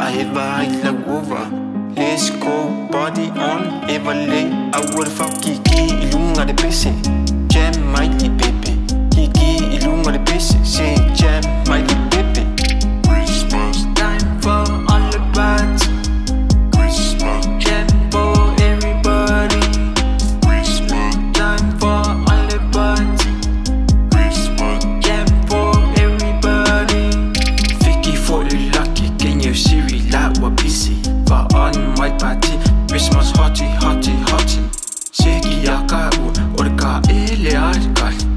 helt bare ikke lag over Let's go, body on I would fuck Kiki Ilunga det busy Jam mig lige God, God.